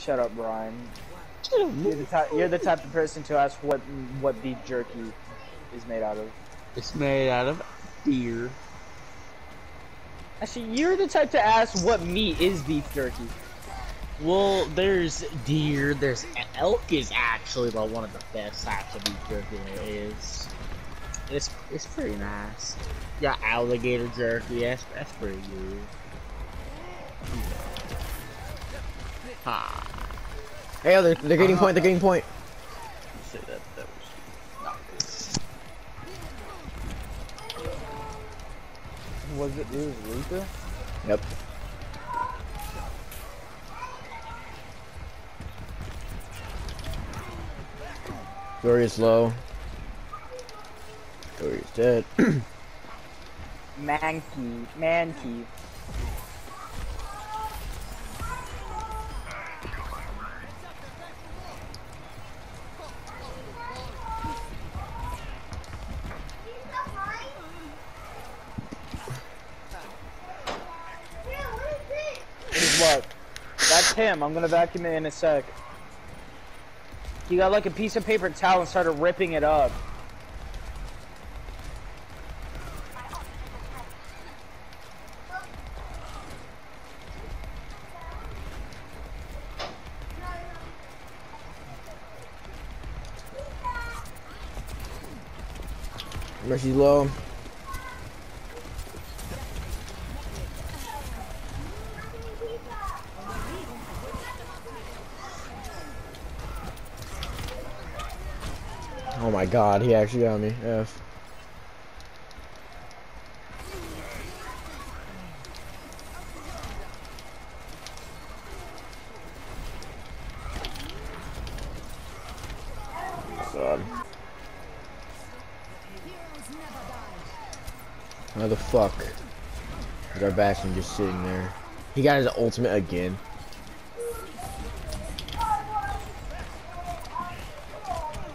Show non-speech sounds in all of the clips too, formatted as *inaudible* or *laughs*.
Shut up, Brian. You're the, type, you're the type of person to ask what what beef jerky is made out of. It's made out of deer. Actually, you're the type to ask what meat is beef jerky. Well, there's deer. There's elk is actually the one of the best types of beef jerky there is. It's it's pretty nice. Yeah, alligator jerky. That's that's pretty good. Ah. Hey, oh, they're, they're getting point, they're getting point. Say that that was not good. Was it? It was Reaper. Yep. Glorious low. Glorious dead. *clears throat* Mankey. Mankey. Him. I'm gonna vacuum it in a sec. He got like a piece of paper towel and started ripping it up. Mercy's low. My god, he actually got me. F. God. How the fuck is our Bastion just sitting there? He got his ultimate again.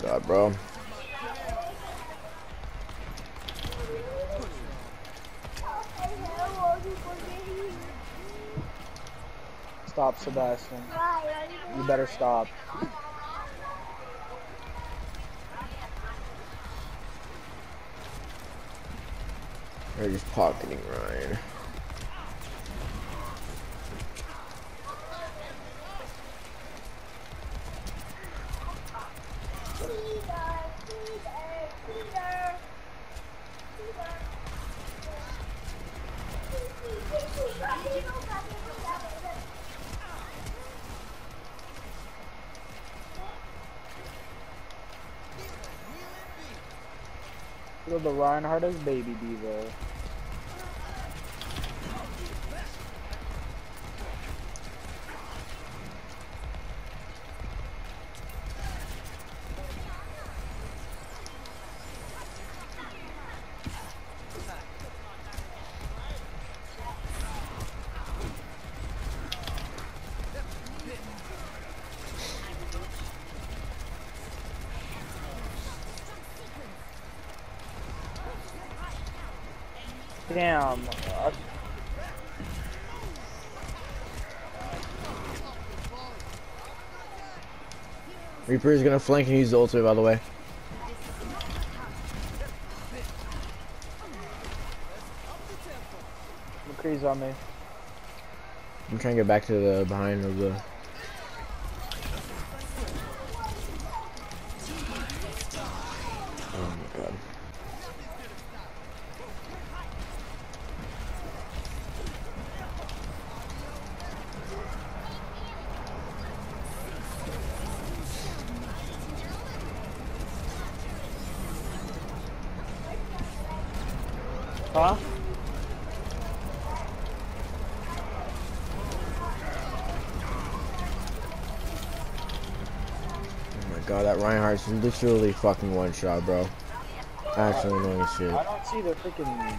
God, bro. Sebastian. You better stop. They're just pocketing Ryan. Reinhardt as baby D.Va. Damn. Uh, Reaper is gonna flank and use the ultimate, by the way. McCree's on me. I'm trying to get back to the behind of the. Oh my god. Huh? Oh my god, literally fucking one shot, bro. Actually annoying as shit. I don't see the freaking.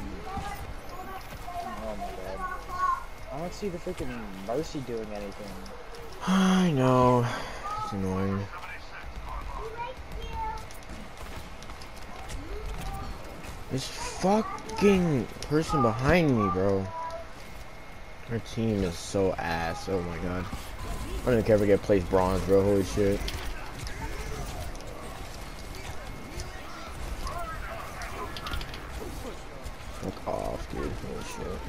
Oh my god. I don't see the freaking Mercy doing anything. I know. It's annoying. This fucking person behind me, bro. Our team is so ass. Oh my god. I don't care if I get placed bronze, bro. Holy shit. Fuck off, dude. Holy shit.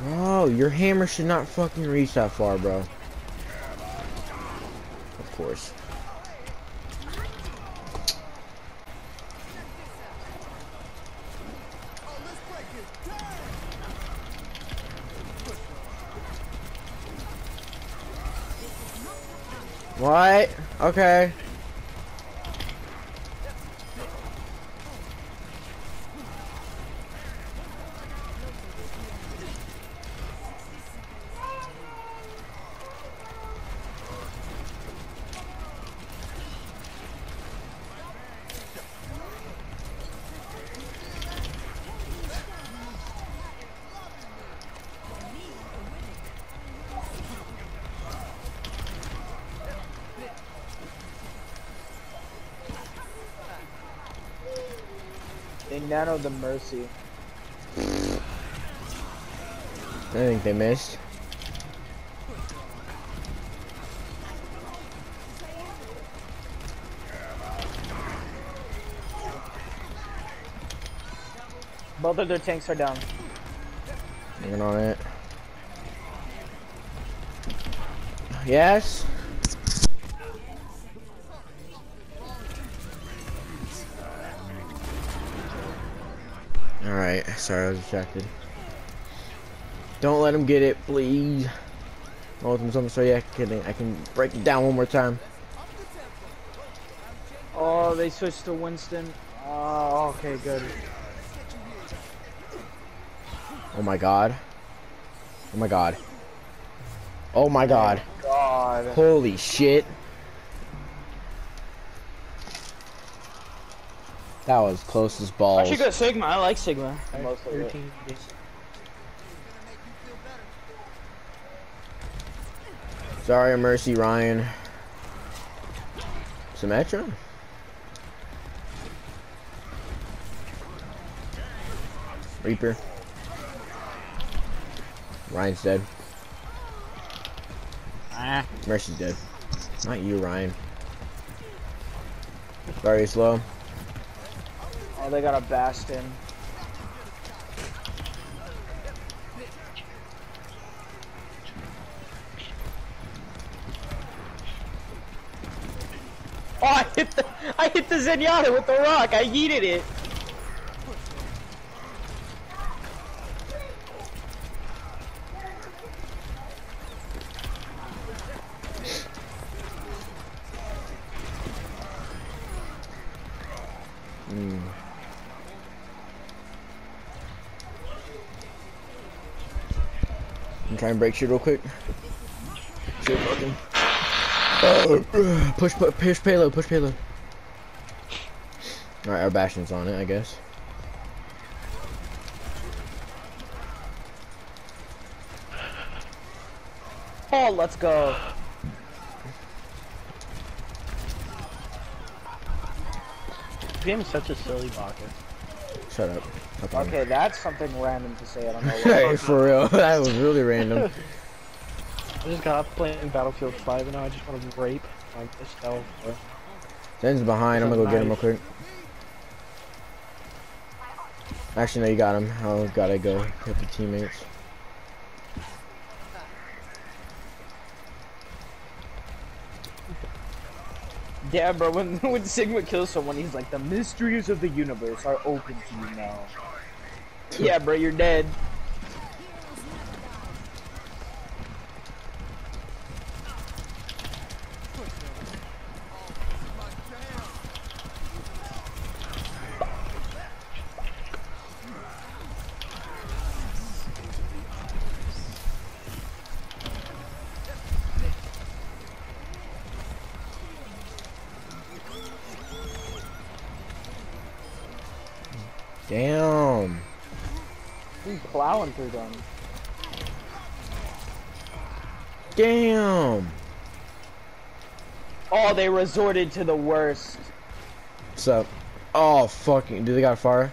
Bro, your hammer should not fucking reach that far, bro. Of course. What? Okay. Nanoed the Mercy. I think they missed. Both of their tanks are down. Working on it. Yes. Alright, sorry I was distracted. Don't let him get it, please. Ultimate something so yeah, can, I can break it down one more time. Oh, they switched to Winston. Oh, okay, good. Oh my god. Oh my god. Oh my god. Oh god. Holy shit. That was close as balls. Actually, good Sigma. I like Sigma. It. Sorry, Mercy Ryan. Symmetra? Reaper. Ryan's dead. Ah, Mercy's dead. Not you, Ryan. Very slow. Oh, they got a Bastion. Oh, I hit the I hit the Zenyatta with the rock. I yeeted it. I'm trying to break shit real quick. Shit fucking. Uh, push, push payload, push payload. Alright, our bastion's on it, I guess. Oh, let's go. This game is such a silly bucket. Shut up. On. Okay, that's something random to say. I don't know. *laughs* Hey, for real, *laughs* that was really random. *laughs* I just got off playing Battlefield 5 and now I just want to rape myself. bro. Zen's behind, I'm gonna go get him real quick. Actually, no, you got him. I gotta go hit the teammates. Yeah, bro. When *laughs* when Sigma kills someone, he's like, "The mysteries of the universe are open to you now." yeah, bro, you're dead. Oh, they resorted to the worst. What's up? Oh, fucking. Do they got fire?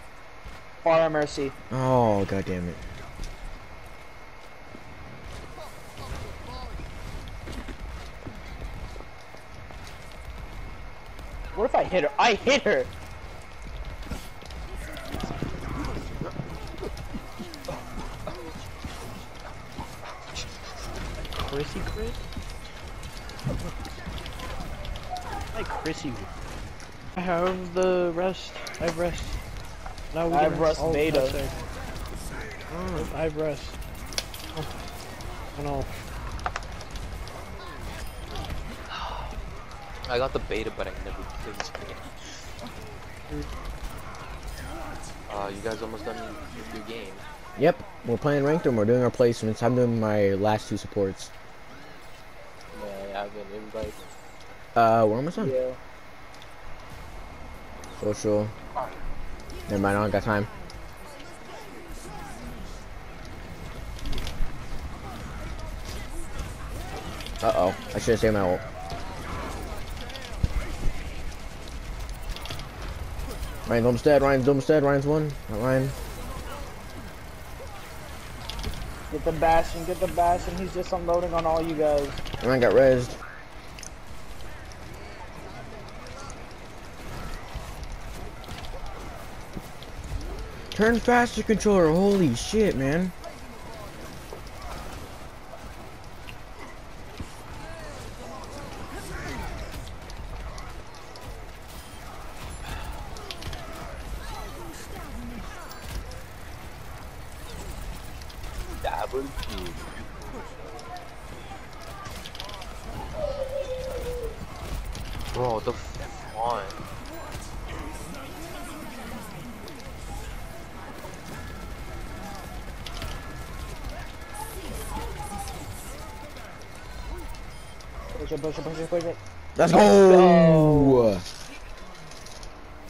Fire mercy. Oh, god damn it. What if I hit her? I hit her! Chrissy Chris? Like Chrissy. I have the rest. I have rest. Now we I can have rest all beta. rest there. I have rest. Oh, oh no. I got the beta, but I never played this game. Uh, you guys almost done with your game. Yep, we're playing ranked and we're doing our placements. I'm doing my last two supports. Yeah, I have an invite. Uh, where am I on? Yeah. Social. Never mind, I don't got time. Uh oh, I should have saved my ult. Ryan's almost dead, Ryan's almost dead, Ryan's one. Not Ryan. Get the Bastion, get the Bastion. He's just unloading on all you guys. Ryan got rezzed. Turn faster controller, holy shit, man. Bro, the fun. It, push it, push it, push it. Let's go!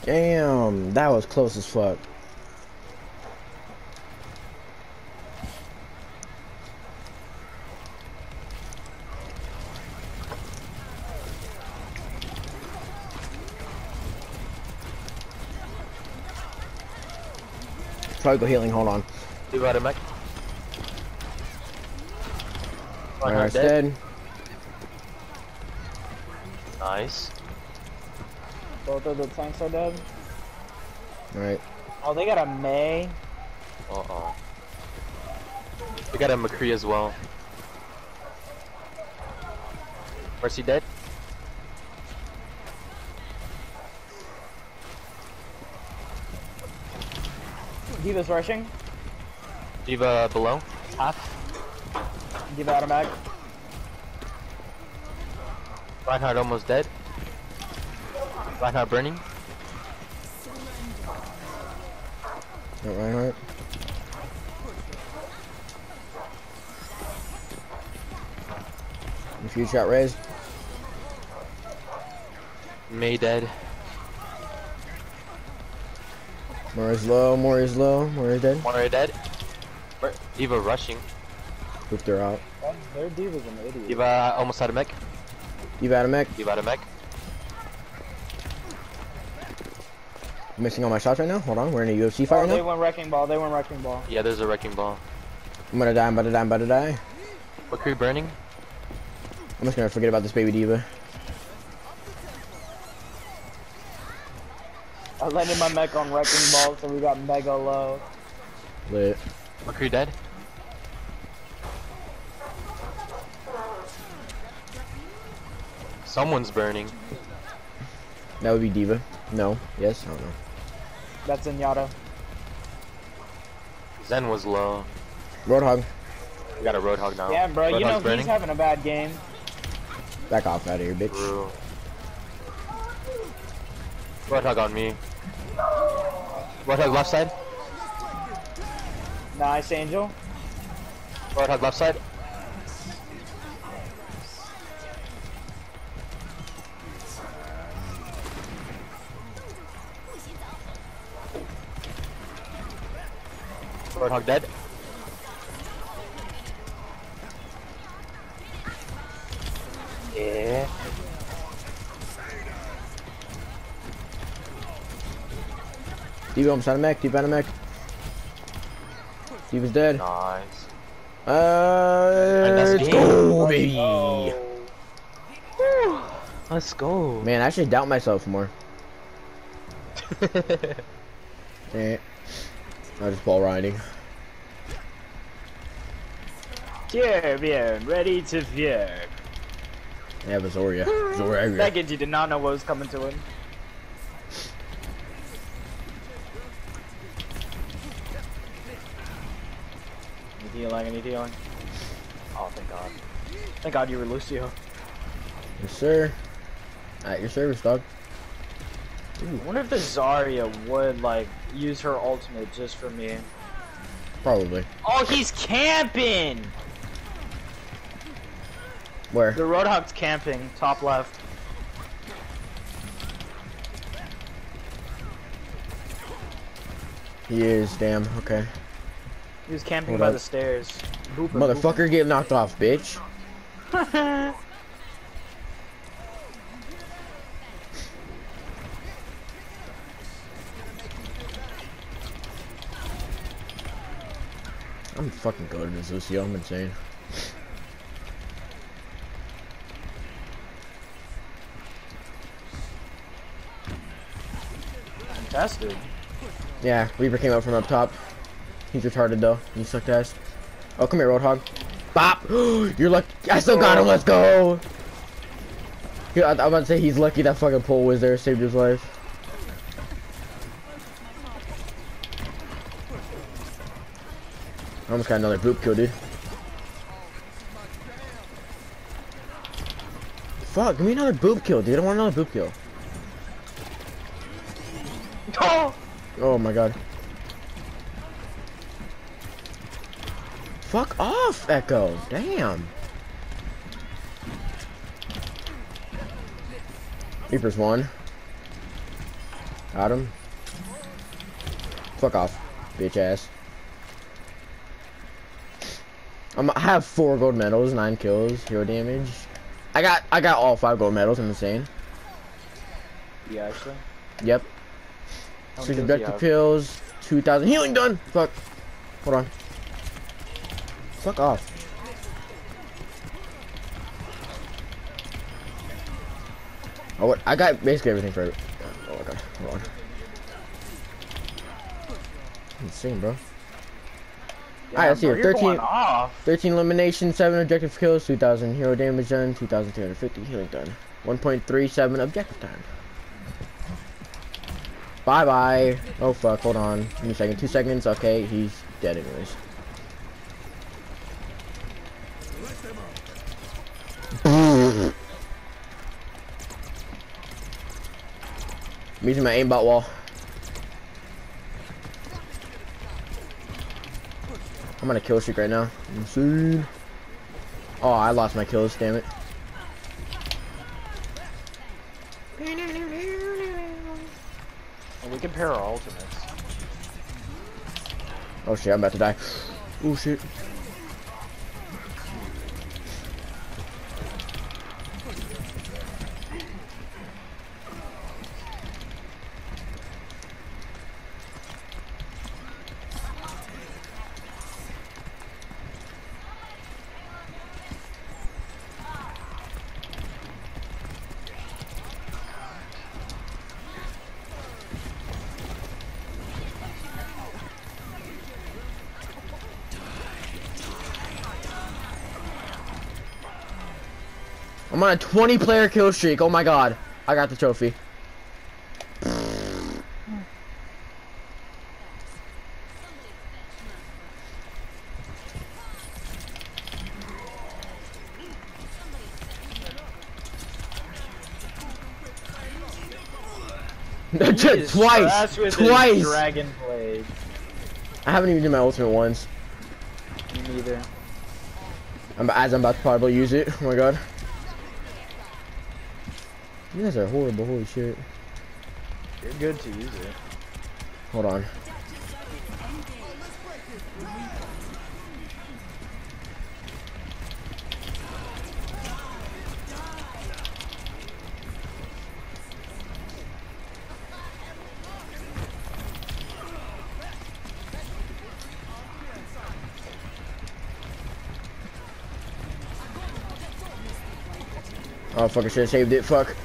Damn, that was close as fuck. Probably go healing, hold on. You got it, mech. Alright, dead. Nice. Both of the tanks are dead. Alright. Oh, they got a Mei. Uh oh. They got a McCree as well. Mercy dead? D.Va's rushing. D.Va below? Half. D.Va out of mag. Reinhardt almost dead. Reinhardt burning. Got Reinhardt. A few shot raised. Mei dead. Moira's low, Moira's low, Moira's dead. Moira dead. Mer- D.Va rushing. Pooped her out. Their D.Va's an idiot. D.Va almost had a mech. D.Va out of mech. D.Va out a mech. I'm missing all my shots right now. Hold on, we're in a UFC fight Oh, right they now. went wrecking ball. They went wrecking ball. Yeah, there's a wrecking ball. I'm gonna die, I'm about to die, I'm about to die. What McCree burning. I'm just gonna forget about this baby D.Va. I landed my mech on wrecking ball, so we got mega low. Lit. McCree dead. Someone's burning. That would be D.Va. No. Yes. I don't know. That's Zenyatta. Zen was low. Roadhog. We got a Roadhog now. Yeah, bro. You know burning. he's having a bad game. Back off out of here, bitch. True. Roadhog on me. Roadhog left side. Nice, Angel. Roadhog left side. Roadhog dead. Yeah. D.Va almost out of mech. Of mech. D.Va's dead. Nice. Uh, let's go, baby. Oh. Let's go. Man, I should doubt myself more. *laughs* Eh. I just ball riding. Yeah, bien, ready to fear. Have a Zarya. Zarya. That did not know what was coming to him. Any healing, any healing? Oh, thank God. Thank God you were Lucio. Yes, sir. At your service, dog. I wonder if the Zarya would, like, use her ultimate just for me. Probably. Oh, he's camping! Where? The Roadhog's camping, top left. He is, damn. Okay. He was camping Hold by up. the stairs. Booping, Motherfucker, get knocked off, bitch. *laughs* I'm fucking good at this. I'm insane. Yeah, Reaper came up from up top. He's retarded though. He sucked ass. Oh, come here, Roadhog. Bop! *gasps* You're lucky. I still got him. Let's go. I- I'm about to say he's lucky that fucking pole was there, saved his life. I almost got another boop kill, dude. Fuck, give me another boop kill, dude. I want another boop kill. Oh my god. Fuck off, Echo. Damn. Reaper's one. Got him. Fuck off, bitch ass. I'm, I have four gold medals, nine kills, hero damage. I got I got all five gold medals. I'm insane. Yeah, actually. Yep. How Six objective kills kills, 2,000 healing done. Fuck. Hold on. Fuck off. Oh, what? I got basically everything for it. Oh my god. Hold on. Insane, bro. do you Alright, have? let's see Bro, here. you're 13 going 13 elimination, 7 objective kills, 2,000 hero damage done, 2,350 healing done. 1.37 objective time. Bye bye. Oh fuck, hold on. Give me a second. Two seconds. Okay, he's dead anyways. I'm using my aimbot wall. I'm on a kill streak right now. Insane. Oh, I lost my kills, damn it. Pair our ultimates. Oh shit, I'm about to die. Oh shit. I'm on a 20 player kill streak. Oh my god. I got the trophy. *laughs* *laughs* Twice. trash with his Twice. Dragon blade. I haven't even done my ultimate once. Me neither. I'm, as I'm about to probably use it. Oh my god. You guys are horrible. Holy shit. You're good to use it. Hold on. Oh fuck! I should have saved it. Fuck.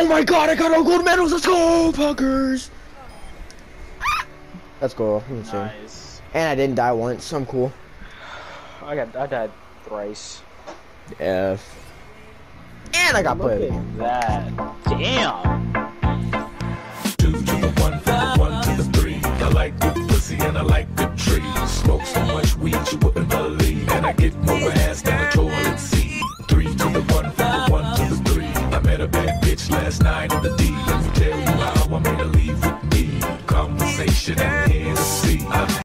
Oh my god, I got all gold medals. Let's go, puckers. That's cool. Let's nice. And I didn't die once, so I'm cool. I got I died thrice. Yeah. And I got put played. That. Damn. Two to the one, the one to the three. I like the pussy and I like the tree. Smoke so much weed you wouldn't believe. And I get more ass than a toilet seat. Three to the one, the one bitch last night in the D. Let me tell you how I made a leave with me. Conversation and Hennessy.